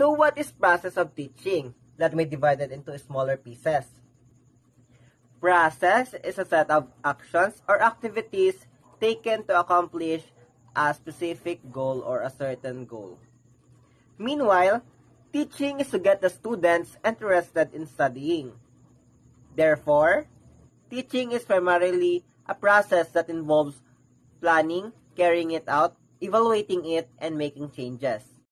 So what is process of teaching? Let me divide it into smaller pieces. Process is a set of actions or activities taken to accomplish a specific goal or a certain goal. Meanwhile, teaching is to get the students interested in studying. Therefore, teaching is primarily a process that involves planning, carrying it out, evaluating it, and making changes.